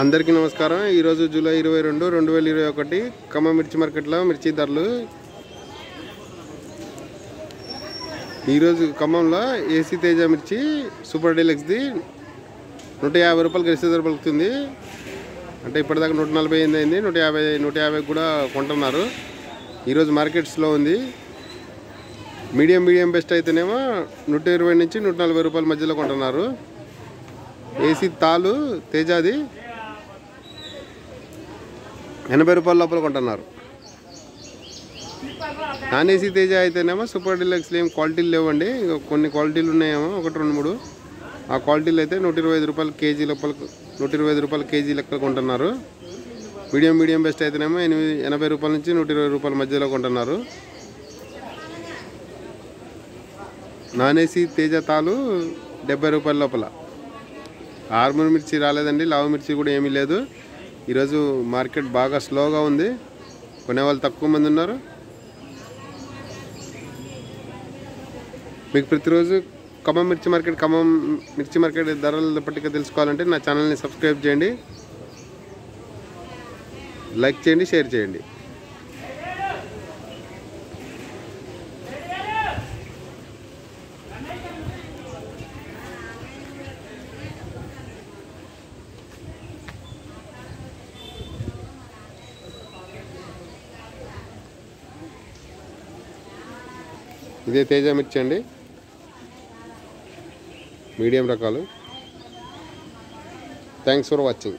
అందరికీ నమస్కారం. ఈరోజు జూలై ఇరవై రెండు రెండు వేల ఇరవై ఒకటి ఖమ్మం మిర్చి మార్కెట్లో మిర్చి ధరలు. ఈరోజు ఖమ్మంలో ఏసీ తేజ మిర్చి సూపర్ డీలక్స్ది నూట యాభై రూపాయలు గరిష్ట ధర పలుకుతుంది. అంటే ఇప్పటిదాకా నూట నలభై ఎనిమిది అయింది నూట యాభై నూట యాభై కూడా కొంటున్నారు. ఈరోజు మార్కెట్ స్లో ఉంది. మీడియం మీడియం బెస్ట్ అయితేనేమో నూట ఇరవై నుంచి నూట నలభై రూపాయల మధ్యలో కొంటున్నారు. ఏసీ తాలు తేజాది ఎనభై రూపాయల లోపల కొంటున్నారు. నాన్ ఏసీ తేజ అయితేనేమో సూపర్ డీలక్స్లో ఏం క్వాలిటీలు లేవండి. కొన్ని క్వాలిటీలు ఉన్నాయేమో ఒకటి రెండు మూడు. ఆ క్వాలిటీలు అయితే నూట ఇరవై ఐదు రూపాయలు కేజీ లోపల నూట ఇరవై ఐదు రూపాయలు కేజీ లెక్క కొంటున్నారు. మీడియం మీడియం బెస్ట్ అయితేనేమో ఎనిమిది ఎనభై రూపాయల నుంచి నూట ఇరవై రూపాయల మధ్యలో కొంటున్నారు. నాన్ ఏసీ తేజ తాలు డెబ్బై రూపాయల లోపల. ఆర్మూర్ మిర్చి రాలేదండి లావు మిర్చి కూడా ఏమీ లేదు. ఈరోజు మార్కెట్ బాగా స్లోగా ఉంది. కొనేవాళ్ళు తక్కువ మంది ఉన్నారు. మీకు ప్రతిరోజు ఖమ్మం మిర్చి మార్కెట్ ఖమ్మం మిర్చి మార్కెట్ ధరల పట్టిక తెలుసుకోవాలంటే నా ఛానల్ని సబ్స్క్రైబ్ చేయండి. లైక్ చేయండి షేర్ చేయండి. ఇదే తేజ మిర్చి అండి మీడియం రకాలు. Thanks for watching